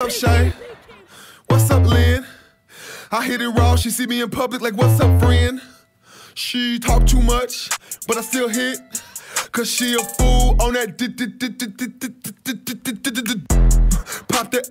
What's up, Shay? What's up, Lynn? I hit it raw. She see me in public like, what's up, friend? She talk too much, but I still hit. Cause she a fool on that. Pop that.